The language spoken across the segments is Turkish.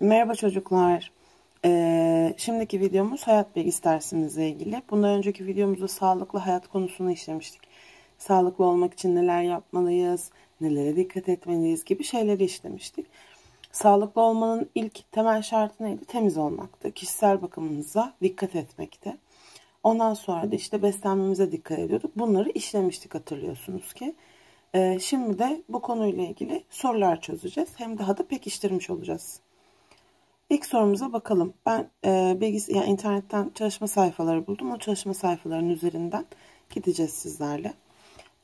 Merhaba çocuklar. Ee, şimdiki videomuz hayat bilgisi dersimizle ilgili. Bundan önceki videomuzda sağlıklı hayat konusunu işlemiştik. Sağlıklı olmak için neler yapmalıyız, nelere dikkat etmeliyiz gibi şeyleri işlemiştik. Sağlıklı olmanın ilk temel şartı neydi? Temiz olmaktı. Kişisel bakımımıza dikkat etmekti. Ondan sonra da işte beslenmemize dikkat ediyorduk. Bunları işlemiştik hatırlıyorsunuz ki. Ee, şimdi de bu konuyla ilgili sorular çözeceğiz. Hem daha da pekiştirmiş olacağız. İlk sorumuza bakalım. Ben e, bilgis yani internetten çalışma sayfaları buldum. O çalışma sayfalarının üzerinden gideceğiz sizlerle.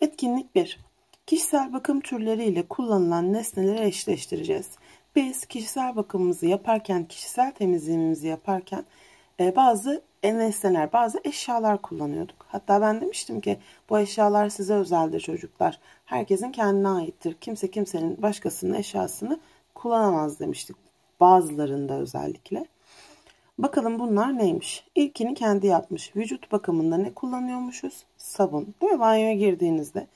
Etkinlik 1. Kişisel bakım türleriyle kullanılan nesneleri eşleştireceğiz. Biz kişisel bakımımızı yaparken, kişisel temizliğimizi yaparken e, bazı nesneler, bazı eşyalar kullanıyorduk. Hatta ben demiştim ki bu eşyalar size özeldir çocuklar. Herkesin kendine aittir. Kimse kimsenin başkasının eşyasını kullanamaz demiştik bazılarında özellikle. Bakalım bunlar neymiş? İlkini kendi yapmış. Vücut bakımında ne kullanıyormuşuz? Sabun. Değil mi? Banyoya girdiğinizde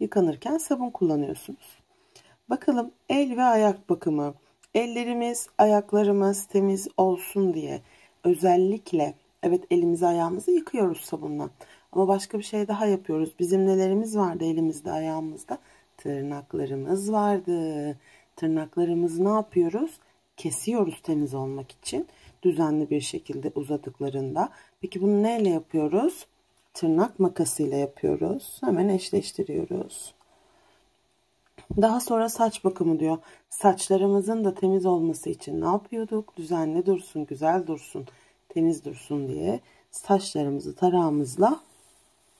yıkanırken sabun kullanıyorsunuz. Bakalım el ve ayak bakımı. Ellerimiz, ayaklarımız temiz olsun diye özellikle evet elimizi ayağımızı yıkıyoruz sabunla. Ama başka bir şey daha yapıyoruz. Bizim nelerimiz vardı elimizde ayağımızda? Tırnaklarımız vardı. Tırnaklarımızı ne yapıyoruz? Kesiyoruz temiz olmak için düzenli bir şekilde uzadıklarında. Peki bunu neyle yapıyoruz? Tırnak makasıyla yapıyoruz. Hemen eşleştiriyoruz. Daha sonra saç bakımı diyor. Saçlarımızın da temiz olması için ne yapıyorduk? Düzenli dursun, güzel dursun, temiz dursun diye saçlarımızı tarağımızla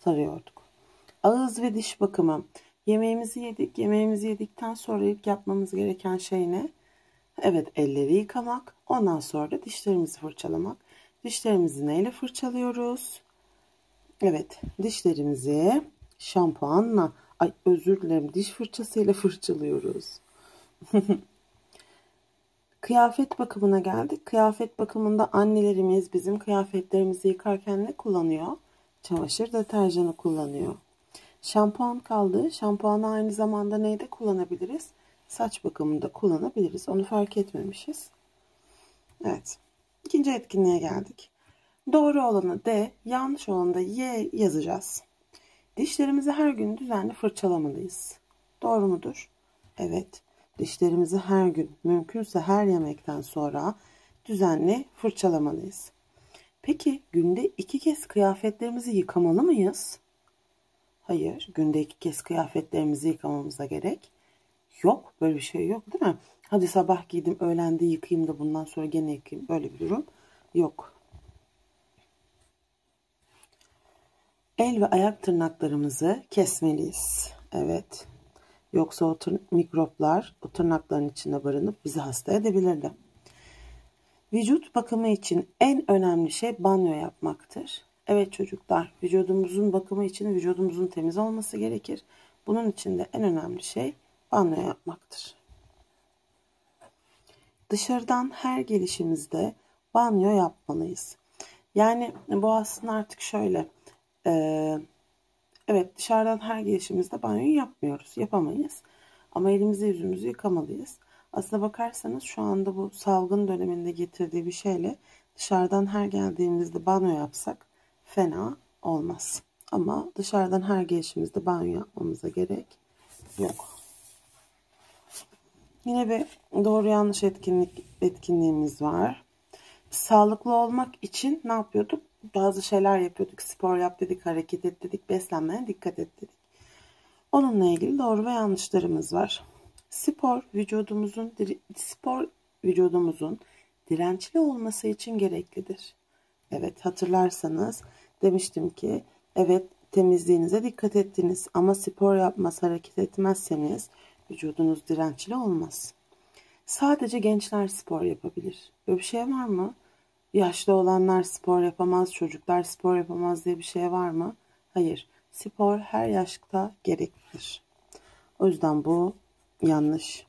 tarıyorduk. Ağız ve diş bakımı. Yemeğimizi yedik. Yemeğimizi yedikten sonra ilk yapmamız gereken şey ne? Evet elleri yıkamak. Ondan sonra da dişlerimizi fırçalamak. Dişlerimizi neyle fırçalıyoruz? Evet dişlerimizi şampuanla ay özür dilerim diş fırçasıyla fırçalıyoruz. Kıyafet bakımına geldik. Kıyafet bakımında annelerimiz bizim kıyafetlerimizi yıkarken ne kullanıyor? Çamaşır deterjanı kullanıyor. Şampuan kaldı. Şampuanı aynı zamanda neyde kullanabiliriz? Saç bakımında kullanabiliriz. Onu fark etmemişiz. Evet. İkinci etkinliğe geldik. Doğru olanı D, yanlış olanı da Y yazacağız. Dişlerimizi her gün düzenli fırçalamalıyız. Doğru mudur? Evet. Dişlerimizi her gün, mümkünse her yemekten sonra düzenli fırçalamalıyız. Peki günde iki kez kıyafetlerimizi yıkamalı mıyız? Hayır, günde iki kez kıyafetlerimizi yıkamamıza gerek yok. Böyle bir şey yok değil mi? Hadi sabah giydim öğlende yıkayayım da bundan sonra gene yıkayayım. Böyle bir durum yok. El ve ayak tırnaklarımızı kesmeliyiz. Evet. Yoksa o mikroplar o tırnakların içinde barınıp bizi hasta edebilirdi. Vücut bakımı için en önemli şey banyo yapmaktır. Evet çocuklar, vücudumuzun bakımı için vücudumuzun temiz olması gerekir. Bunun için de en önemli şey banyo yapmaktır. Dışarıdan her gelişimizde banyo yapmalıyız. Yani bu aslında artık şöyle. E, evet dışarıdan her gelişimizde banyo yapmıyoruz. Yapamayız. Ama elimizi yüzümüzü yıkamalıyız. Aslına bakarsanız şu anda bu salgın döneminde getirdiği bir şeyle dışarıdan her geldiğimizde banyo yapsak fena olmaz. Ama dışarıdan her gelişimizde banyo yapmamıza gerek yok. Yine bir doğru yanlış etkinlik etkinliğimiz var. Sağlıklı olmak için ne yapıyorduk? Bazı şeyler yapıyorduk. Spor yap dedik, hareket et dedik, beslenmeye dikkat et dedik. Onunla ilgili doğru ve yanlışlarımız var. Spor vücudumuzun spor vücudumuzun dirençli olması için gereklidir. Evet hatırlarsanız demiştim ki evet temizliğinize dikkat ettiniz ama spor yapmaz hareket etmezseniz Vücudunuz dirençli olmaz. Sadece gençler spor yapabilir. Böyle bir şey var mı? Yaşlı olanlar spor yapamaz, çocuklar spor yapamaz diye bir şey var mı? Hayır. Spor her yaşta gereklidir. O yüzden bu yanlış.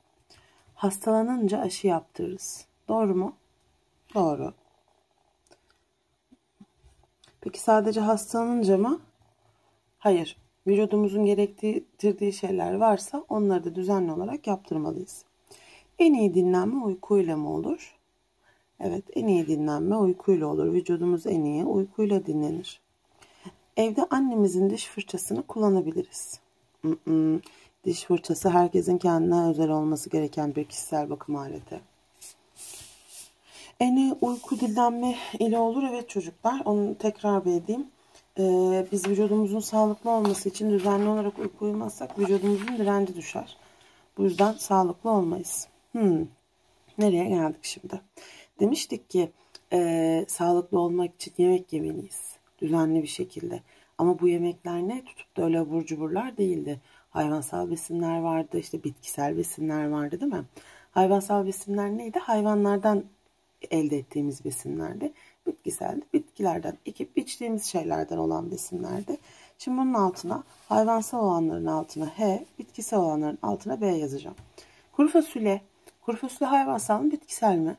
Hastalanınca aşı yaptırırız. Doğru mu? Doğru. Peki sadece hastalanınca mı? Hayır vücudumuzun gerektirdiği şeyler varsa onları da düzenli olarak yaptırmalıyız. En iyi dinlenme uykuyla mı olur? Evet en iyi dinlenme uykuyla olur. Vücudumuz en iyi uykuyla dinlenir. Evde annemizin diş fırçasını kullanabiliriz. Diş fırçası herkesin kendine özel olması gereken bir kişisel bakım aleti. En iyi uyku dinlenme ile olur. Evet çocuklar onu tekrar bir edeyim. Ee, biz vücudumuzun sağlıklı olması için düzenli olarak uyku uyumazsak vücudumuzun direnci düşer. Bu yüzden sağlıklı olmayız. Hmm. Nereye geldik şimdi? Demiştik ki e, sağlıklı olmak için yemek yemeliyiz. Düzenli bir şekilde. Ama bu yemekler ne? Tutup da öyle abur cuburlar değildi. Hayvansal besinler vardı, işte bitkisel besinler vardı değil mi? Hayvansal besinler neydi? Hayvanlardan elde ettiğimiz besinlerdi. Bitkisel bitkilerden, ekip biçtiğimiz şeylerden olan besinlerdi. Şimdi bunun altına hayvansal olanların altına H, bitkisel olanların altına B yazacağım. Kuru fasulye. Kuru fasulye hayvansal mı bitkisel mi?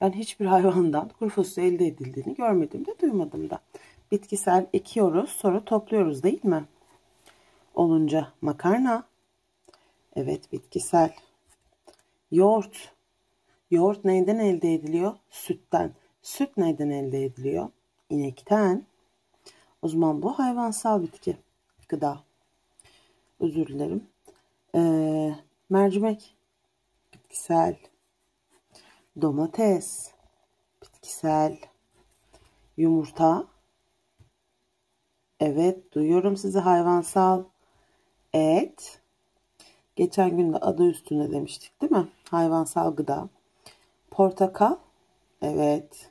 Ben hiçbir hayvandan kuru fasulye elde edildiğini görmedim de duymadım da. Bitkisel ekiyoruz sonra topluyoruz değil mi? Olunca makarna. Evet bitkisel. Yoğurt. Yoğurt neyden elde ediliyor? Sütten. Süt neyden elde ediliyor? İnekten. O zaman bu hayvansal bitki. Gıda. Özür dilerim. Ee, mercimek. Bitkisel. Domates. Bitkisel. Yumurta. Evet duyuyorum sizi hayvansal. Et. Geçen gün de adı üstünde demiştik değil mi? Hayvansal gıda. Portakal. Evet.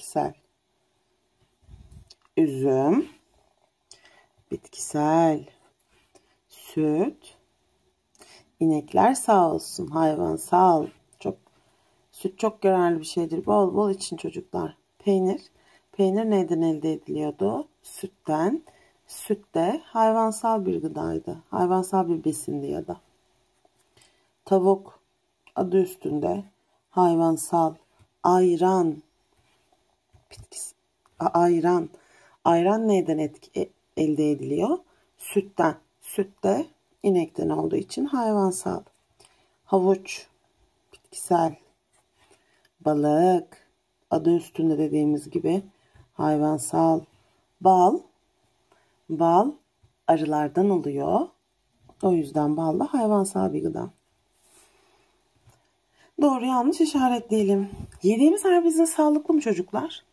Bitkisel. Üzüm. Bitkisel. Süt. İnekler sağ olsun. Hayvansal. Çok süt çok yararlı bir şeydir. Bol bol için çocuklar. Peynir. Peynir neyden elde ediliyordu? Sütten. Süt de hayvansal bir gıdaydı. Hayvansal bir besindi ya da. Tavuk adı üstünde hayvansal ayran bitkisi ayran ayran neyden etki, e, elde ediliyor? Sütten. Süt de inekten olduğu için hayvansal. Havuç bitkisel. Balık adı üstünde dediğimiz gibi hayvansal. Bal bal arılardan oluyor. O yüzden bal da hayvansal bir gıda. Doğru yanlış işaretleyelim. Yediğimiz her bizim sağlıklı mı çocuklar?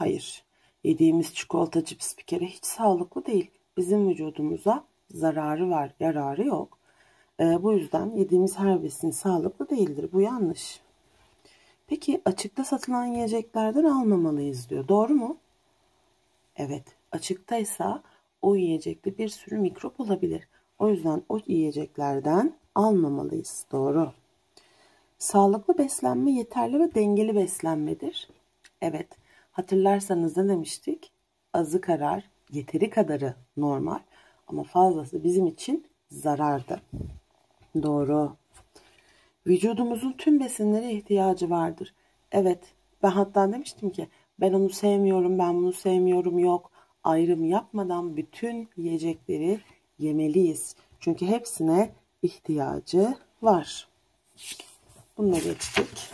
Hayır. Yediğimiz çikolata cips bir kere hiç sağlıklı değil. Bizim vücudumuza zararı var, yararı yok. Ee, bu yüzden yediğimiz her besin sağlıklı değildir. Bu yanlış. Peki açıkta satılan yiyeceklerden almamalıyız diyor. Doğru mu? Evet. Açıktaysa o yiyecekte bir sürü mikrop olabilir. O yüzden o yiyeceklerden almamalıyız. Doğru. Sağlıklı beslenme yeterli ve dengeli beslenmedir. Evet, hatırlarsanız ne demiştik? Azı karar, yeteri kadarı normal ama fazlası bizim için zarardı. Doğru. Vücudumuzun tüm besinlere ihtiyacı vardır. Evet, ben hatta demiştim ki ben onu sevmiyorum, ben bunu sevmiyorum yok. Ayrım yapmadan bütün yiyecekleri yemeliyiz. Çünkü hepsine ihtiyacı var. Bununla geçtik.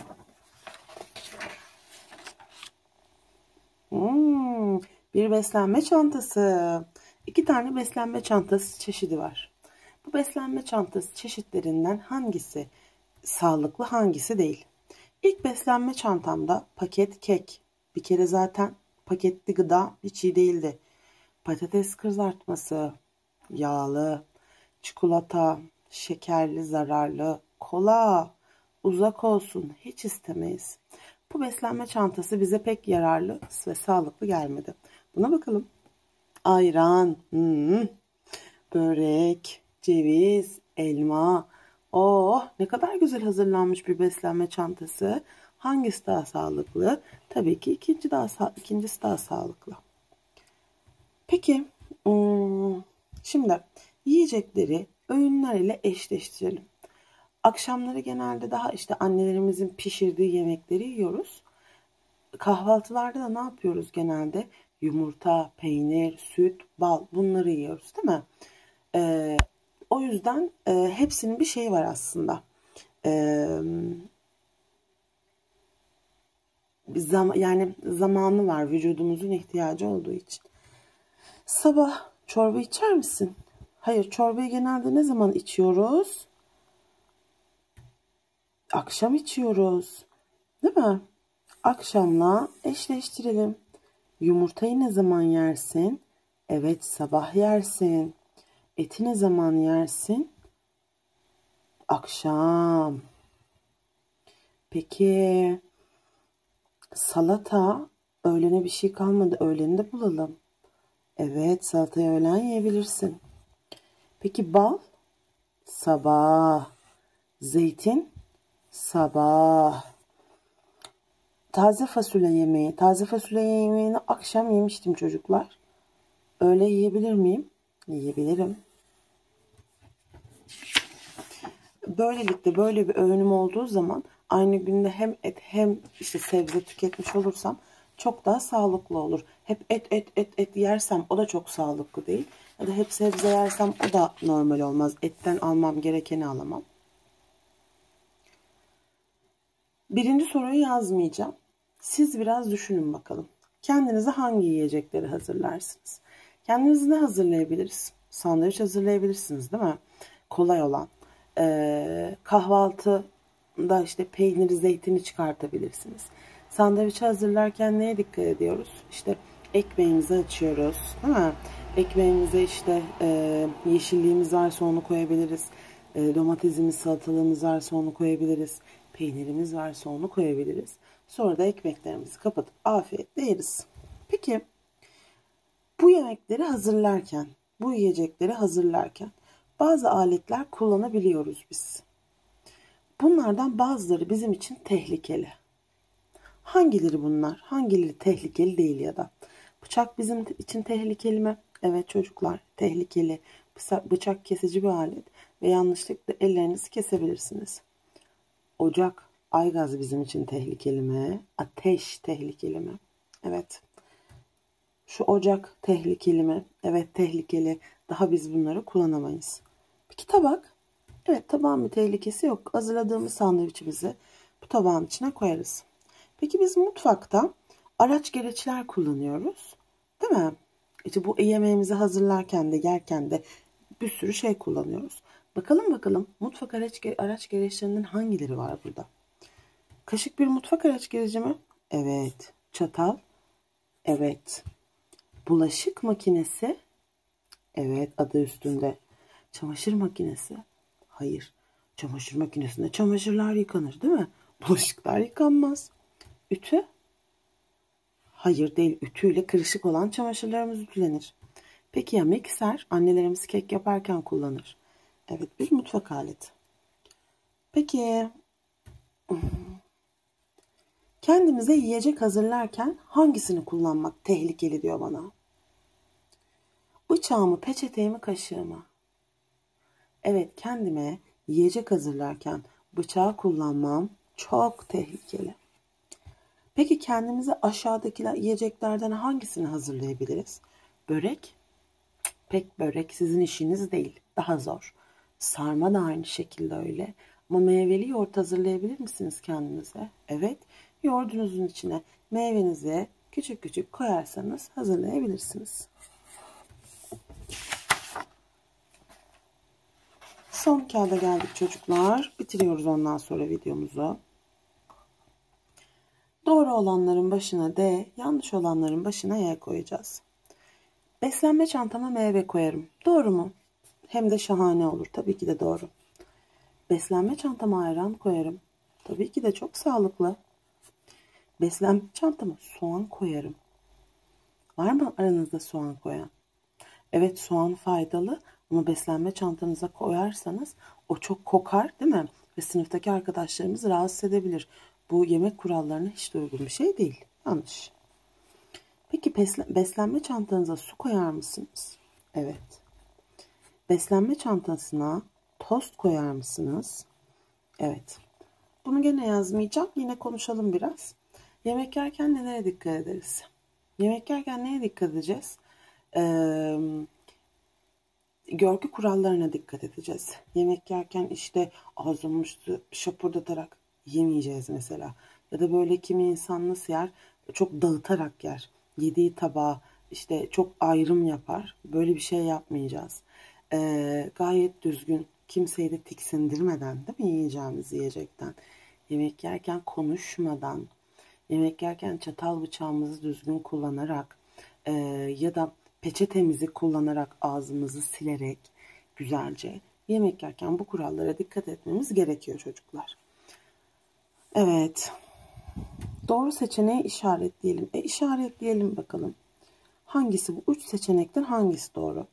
Hmm, bir beslenme çantası. İki tane beslenme çantası çeşidi var. Bu beslenme çantası çeşitlerinden hangisi sağlıklı hangisi değil? İlk beslenme çantamda paket kek. Bir kere zaten paketli gıda hiç iyi değildi. Patates kızartması, yağlı, çikolata, şekerli, zararlı, kola, uzak olsun hiç istemeyiz. Bu beslenme çantası bize pek yararlı ve sağlıklı gelmedi. Buna bakalım. Ayran, hmm, börek, ceviz, elma. Oh ne kadar güzel hazırlanmış bir beslenme çantası. Hangisi daha sağlıklı? Tabii ki ikinci daha ikincisi daha sağlıklı. Peki hmm, şimdi yiyecekleri öğünler ile eşleştirelim. Akşamları genelde daha işte annelerimizin pişirdiği yemekleri yiyoruz. Kahvaltılarda da ne yapıyoruz genelde? Yumurta, peynir, süt, bal bunları yiyoruz değil mi? Ee, o yüzden e, hepsinin bir şeyi var aslında. Ee, zam yani zamanı var vücudumuzun ihtiyacı olduğu için. Sabah çorba içer misin? Hayır, çorbayı genelde ne zaman içiyoruz? Akşam içiyoruz. Değil mi? Akşamla eşleştirelim. Yumurtayı ne zaman yersin? Evet, sabah yersin. Eti ne zaman yersin? Akşam. Peki salata öğlene bir şey kalmadı. Öğleni de bulalım. Evet salatayı öğlen yiyebilirsin. Peki bal? Sabah. Zeytin? Sabah. Taze fasulye yemeği. Taze fasulye yemeğini akşam yemiştim çocuklar. Öyle yiyebilir miyim? Yiyebilirim. Böylelikle böyle bir öğünüm olduğu zaman aynı günde hem et hem işte sebze tüketmiş olursam çok daha sağlıklı olur. Hep et et et et yersem o da çok sağlıklı değil. Ya da hep sebze yersem o da normal olmaz. Etten almam gerekeni alamam. Birinci soruyu yazmayacağım. Siz biraz düşünün bakalım. Kendinize hangi yiyecekleri hazırlarsınız? Kendinizi ne hazırlayabiliriz? Sandviç hazırlayabilirsiniz değil mi? Kolay olan. Ee, kahvaltıda işte peyniri, zeytini çıkartabilirsiniz. Sandviç hazırlarken neye dikkat ediyoruz? İşte ekmeğimizi açıyoruz değil mi? Ekmeğimize işte e, yeşilliğimiz varsa onu koyabiliriz. E, domatesimiz, salatalığımız varsa onu koyabiliriz. Peynirimiz varsa onu koyabiliriz. Sonra da ekmeklerimizi kapatıp afiyetle yeriz. Peki bu yemekleri hazırlarken, bu yiyecekleri hazırlarken bazı aletler kullanabiliyoruz biz. Bunlardan bazıları bizim için tehlikeli. Hangileri bunlar? Hangileri tehlikeli değil ya da? Bıçak bizim için tehlikeli mi? Evet çocuklar tehlikeli. Bıçak kesici bir alet ve yanlışlıkla ellerinizi kesebilirsiniz. Ocak, aygaz bizim için tehlikeli mi? Ateş tehlikeli mi? Evet. Şu ocak tehlikeli mi? Evet tehlikeli. Daha biz bunları kullanamayız. Peki tabak? Evet tabağın bir tehlikesi yok. Hazırladığımız sandviçimizi bu tabağın içine koyarız. Peki biz mutfakta araç gereçler kullanıyoruz. Değil mi? İşte bu yemeğimizi hazırlarken de yerken de bir sürü şey kullanıyoruz. Bakalım bakalım mutfak araç, araç gereçlerinden hangileri var burada? Kaşık bir mutfak araç gereci mi? Evet. Çatal? Evet. Bulaşık makinesi? Evet adı üstünde. Çamaşır makinesi? Hayır. Çamaşır makinesinde çamaşırlar yıkanır değil mi? Bulaşıklar yıkanmaz. Ütü? Hayır değil. Ütüyle kırışık olan çamaşırlarımız ütülenir. Peki ya mikser? Annelerimiz kek yaparken kullanır. Evet bir mutfak aleti. Peki kendimize yiyecek hazırlarken hangisini kullanmak tehlikeli diyor bana. Bıçağımı, peçeteyi kaşığımı? Evet kendime yiyecek hazırlarken bıçağı kullanmam çok tehlikeli. Peki kendimize aşağıdaki yiyeceklerden hangisini hazırlayabiliriz? Börek? Pek börek sizin işiniz değil. Daha zor. Sarma da aynı şekilde öyle. Ama meyveli yoğurt hazırlayabilir misiniz kendinize? Evet. Yoğurdunuzun içine meyvenizi küçük küçük koyarsanız hazırlayabilirsiniz. Son kağıda geldik çocuklar. Bitiriyoruz ondan sonra videomuzu. Doğru olanların başına D, yanlış olanların başına Y koyacağız. Beslenme çantama meyve koyarım. Doğru mu? Hem de şahane olur. Tabii ki de doğru. Beslenme çantama ayran koyarım. Tabii ki de çok sağlıklı. Beslenme çantama soğan koyarım. Var mı aranızda soğan koyan? Evet soğan faydalı ama beslenme çantanıza koyarsanız o çok kokar değil mi? Ve sınıftaki arkadaşlarımız rahatsız edebilir. Bu yemek kurallarına hiç de uygun bir şey değil. Yanlış. Peki beslenme çantanıza su koyar mısınız? Evet. Beslenme çantasına tost koyar mısınız? Evet. Bunu gene yazmayacağım. Yine konuşalım biraz. Yemek yerken nelere dikkat ederiz? Yemek yerken neye dikkat edeceğiz? Ee, görgü kurallarına dikkat edeceğiz. Yemek yerken işte ağzımızı şapurdatarak yemeyeceğiz mesela. Ya da böyle kimi insan nasıl yer? Çok dağıtarak yer. Yediği tabağı işte çok ayrım yapar. Böyle bir şey yapmayacağız. Ee, gayet düzgün kimseyi de tiksindirmeden değil mi yiyeceğimiz yiyecekten. Yemek yerken konuşmadan, yemek yerken çatal bıçağımızı düzgün kullanarak e, ya da peçetemizi kullanarak ağzımızı silerek güzelce yemek yerken bu kurallara dikkat etmemiz gerekiyor çocuklar. Evet. Doğru seçeneği işaretleyelim. E işaretleyelim bakalım. Hangisi bu? Üç seçenekten hangisi doğru?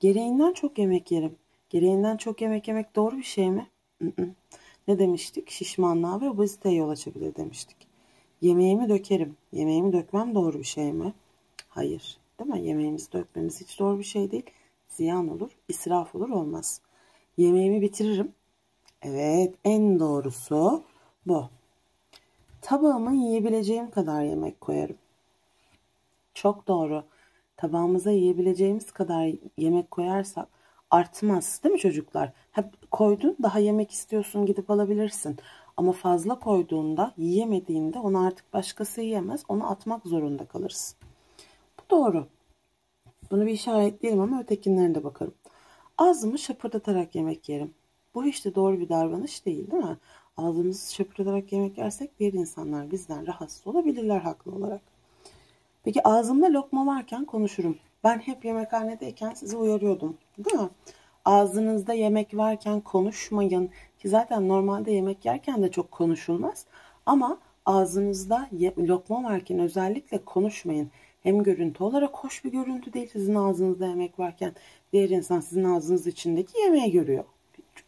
Gereğinden çok yemek yerim. Gereğinden çok yemek yemek doğru bir şey mi? Ne demiştik? Şişmanlığa ve obeziteye yol açabilir demiştik. Yemeğimi dökerim. Yemeğimi dökmem doğru bir şey mi? Hayır. Değil mi? Yemeğimizi dökmemiz hiç doğru bir şey değil. Ziyan olur, israf olur, olmaz. Yemeğimi bitiririm. Evet, en doğrusu bu. Tabağıma yiyebileceğim kadar yemek koyarım. Çok doğru. Tabağımıza yiyebileceğimiz kadar yemek koyarsak artmaz değil mi çocuklar? Hep koydun daha yemek istiyorsun gidip alabilirsin. Ama fazla koyduğunda yiyemediğinde onu artık başkası yiyemez. Onu atmak zorunda kalırsın. Bu doğru. Bunu bir işaretleyelim ama ötekinlerine de bakalım. Ağzımı şapırdatarak yemek yerim. Bu hiç de doğru bir davranış değil değil mi? Ağzımızı şapırdatarak yemek yersek diğer insanlar bizden rahatsız olabilirler haklı olarak. Peki ağzımda lokma varken konuşurum. Ben hep yemekhanedeyken sizi uyarıyordum. Değil mi? Ağzınızda yemek varken konuşmayın. Ki zaten normalde yemek yerken de çok konuşulmaz. Ama ağzınızda lokma varken özellikle konuşmayın. Hem görüntü olarak hoş bir görüntü değil sizin ağzınızda yemek varken diğer insan sizin ağzınız içindeki yemeği görüyor.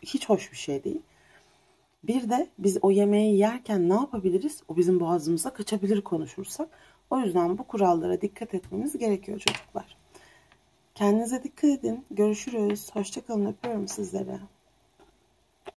Hiç hoş bir şey değil. Bir de biz o yemeği yerken ne yapabiliriz? O bizim boğazımıza kaçabilir konuşursak. O yüzden bu kurallara dikkat etmemiz gerekiyor çocuklar. Kendinize dikkat edin. Görüşürüz. Hoşçakalın. Öpüyorum sizlere.